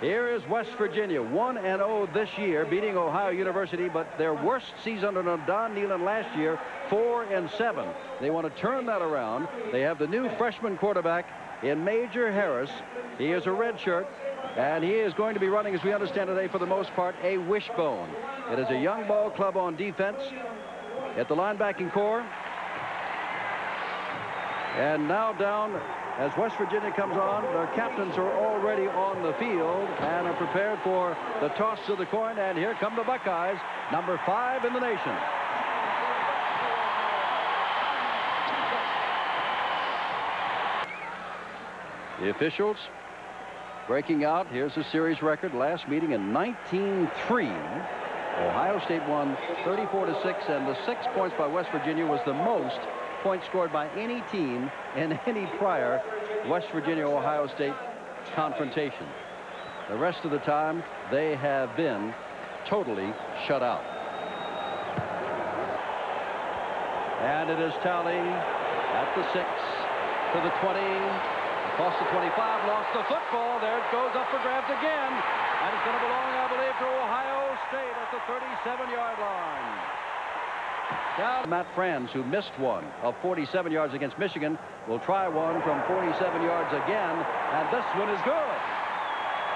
Here is West Virginia, 1-0 this year, beating Ohio University, but their worst season under Don Nehlen last year, 4 and 7. They want to turn that around. They have the new freshman quarterback in Major Harris. He is a red shirt, and he is going to be running, as we understand today, for the most part, a wishbone. It is a young ball club on defense at the linebacking corps. And now down as West Virginia comes on, their captains are already on the field and are prepared for the toss of the coin. And here come the Buckeyes, number five in the nation. The officials breaking out. Here's the series record. Last meeting in 1903. Ohio State won 34 to 6, and the six points by West Virginia was the most points scored by any team in any prior West Virginia-Ohio State confrontation. The rest of the time, they have been totally shut out. And it is Talley at the 6 to the 20. Across the 25, lost the football. There it goes up for grabs again. And it's going to belong, I believe, to Ohio State at the 37-yard line. Matt Frantz, who missed one of 47 yards against Michigan, will try one from 47 yards again, and this one is good.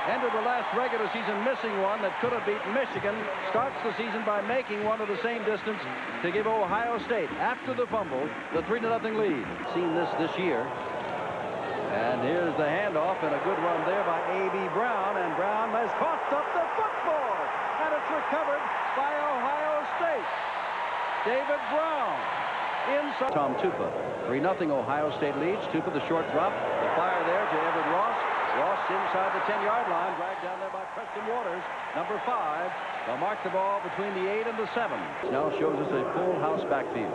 Ended the last regular season missing one that could have beaten Michigan. Starts the season by making one of the same distance to give Ohio State, after the fumble, the 3-0 lead. Seen this this year. And here's the handoff and a good run there by A.B. Brown. And Brown has coughed up the football. And it's recovered by Ohio State. David Brown. Inside. Tom Tupa. 3-0 Ohio State leads. Tupa the short drop. The fire there to Everett Ross. Ross inside the 10-yard line. Dragged down there by Preston Waters. Number five. They'll mark the ball between the 8 and the 7. Now shows us a full house backfield.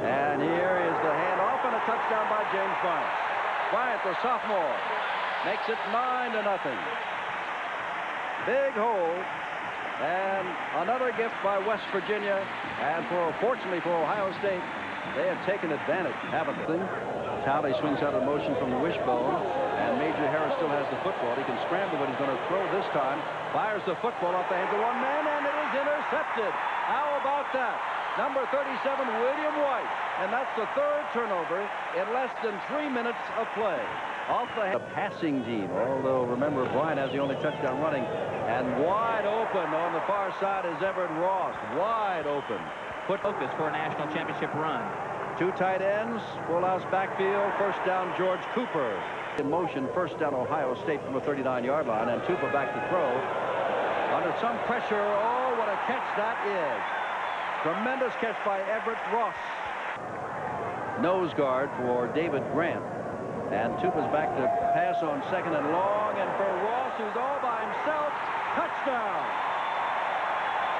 And here is the handoff and a touchdown by James Bryant. Bryant, the sophomore, makes it 9 to nothing. Big hole and another gift by West Virginia. And for fortunately for Ohio State, they have taken advantage, haven't they? Talley swings out of motion from the wishbone, and Major Harris still has the football. He can scramble, but he's going to throw this time. Fires the football off the hands of one man, and it is intercepted. How about that? Number 37, William White. And that's the third turnover in less than three minutes of play off the, the passing team. Although, remember, Bryant has the only touchdown running. And wide open on the far side is Everett Ross. Wide open. Put focus for a national championship run. Two tight ends, full house backfield. First down, George Cooper. In motion, first down, Ohio State from the 39-yard line. And Tupa back to throw. Under some pressure. Oh, what a catch that is. Tremendous catch by Everett Ross. Nose guard for David Grant. And Tupa's back to pass on second and long. And for Ross, who's all by himself, touchdown.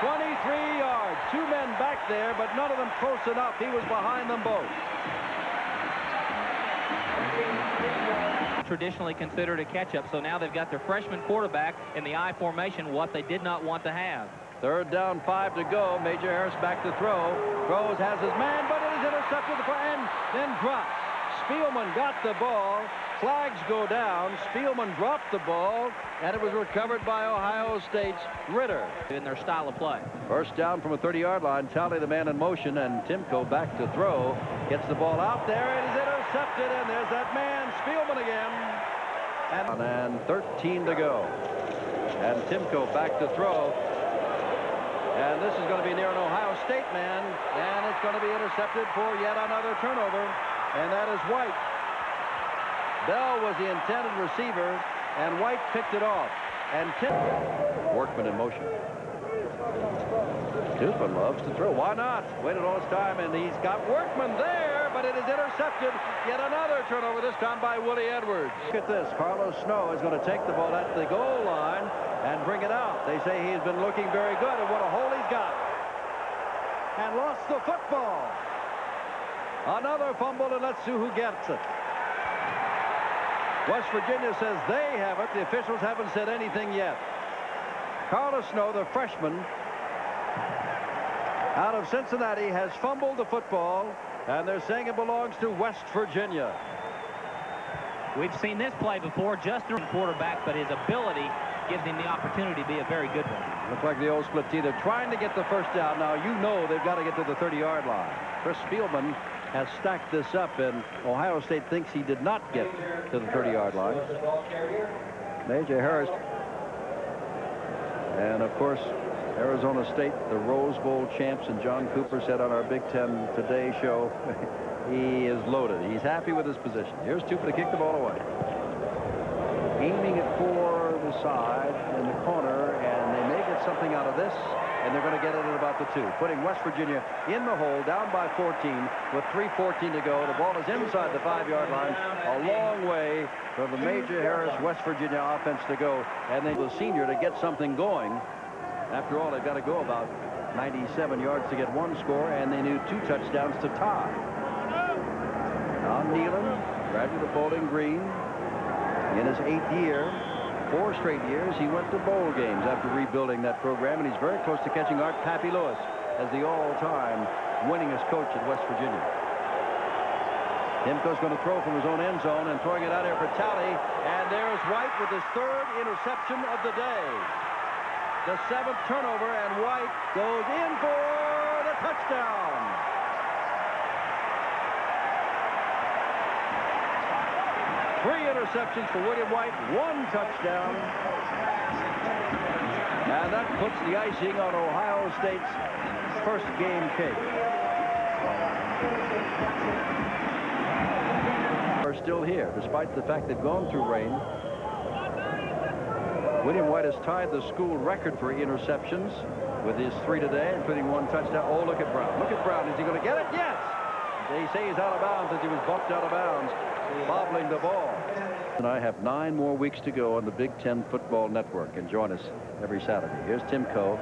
23 yards. Two men back there, but none of them close enough. He was behind them both. Traditionally considered a catch-up, so now they've got their freshman quarterback in the I formation, what they did not want to have. Third down, five to go. Major Harris back to throw. Throws, has his man, but it is intercepted and then dropped. Spielman got the ball. Flags go down. Spielman dropped the ball, and it was recovered by Ohio State's Ridder. In their style of play. First down from a 30-yard line. Talley the man in motion, and Timko back to throw. Gets the ball out there. It is intercepted, and there's that man, Spielman again. And, and 13 to go. And Timko back to throw. And this is going to be near an Ohio State man, and it's going to be intercepted for yet another turnover and that is White. Bell was the intended receiver, and White picked it off. And Tim Workman in motion. Tupa loves to throw. Why not? Waited all his time, and he's got Workman there, but it is intercepted. Yet another turnover, this time by Willie Edwards. Look at this. Carlos Snow is going to take the ball at the goal line and bring it out. They say he's been looking very good, and what a hole he's got. And lost the football. Another fumble, and let's see who gets it. West Virginia says they have it. The officials haven't said anything yet. Carlos Snow, the freshman, out of Cincinnati, has fumbled the football, and they're saying it belongs to West Virginia. We've seen this play before, just a quarterback, but his ability gives him the opportunity to be a very good one. Looks like the old split T. They're trying to get the first down. Now, you know they've got to get to the 30-yard line. Chris Spielman has stacked this up, and Ohio State thinks he did not get to the 30-yard line. Major Harris. And, of course, Arizona State, the Rose Bowl champs, and John Cooper said on our Big Ten Today show, he is loaded. He's happy with his position. Here's Tupa to kick the ball away. Aiming it for the side in the corner, and they may get something out of this, and they're going to get it at about the two, putting West Virginia in the hole, down by 14, with 3.14 to go. The ball is inside the five-yard line, a long way for the Major Harris West Virginia offense to go, and then the senior to get something going. After all, they've got to go about 97 yards to get one score, and they need two touchdowns to tie. Now Nehlen, graduate of Bowling Green, in his eighth year, four straight years, he went to bowl games after rebuilding that program, and he's very close to catching Art Pappy Lewis as the all-time winningest coach at West Virginia. Timko's going to throw from his own end zone and throwing it out here for Talley, and there's White with his third interception of the day. The seventh turnover, and White goes in for the touchdown. Three interceptions for William White, one touchdown. And that puts the icing on Ohio State's first game cake. Are still here, despite the fact they've gone through rain. William White has tied the school record for interceptions with his three today, including one touchdown. Oh, look at Brown. Look at Brown. Is he going to get it? Yes! They say he's out of bounds as he was bumped out of bounds bobbling the ball. And I have nine more weeks to go on the Big Ten Football Network and join us every Saturday. Here's Timko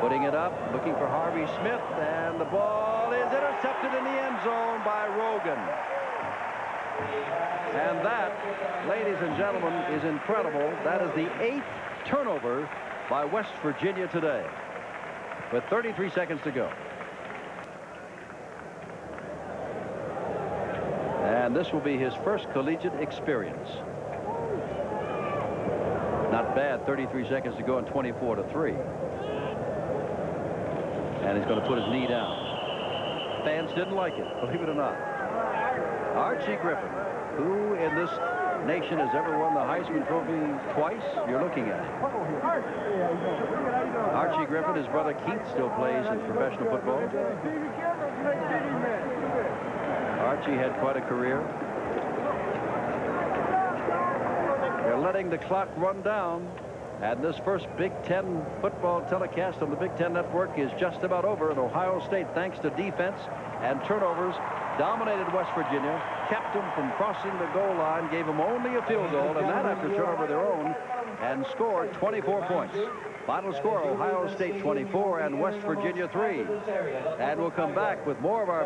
putting it up, looking for Harvey Smith, and the ball is intercepted in the end zone by Rogan. And that, ladies and gentlemen, is incredible. That is the eighth turnover by West Virginia today with 33 seconds to go. And this will be his first collegiate experience. Not bad, 33 seconds to go and 24 to 3. And he's going to put his knee down. Fans didn't like it, believe it or not. Archie Griffin, who in this nation has ever won the Heisman Trophy twice, you're looking at it. Archie Griffin, his brother Keith, still plays in professional football. Archie had quite a career. They're letting the clock run down. And this first Big Ten football telecast on the Big Ten Network is just about over. And Ohio State, thanks to defense and turnovers, dominated West Virginia, kept them from crossing the goal line, gave them only a field goal, and that after turnover their own, and scored 24 points. Final score, Ohio State 24 and West Virginia 3. And we'll come back with more of our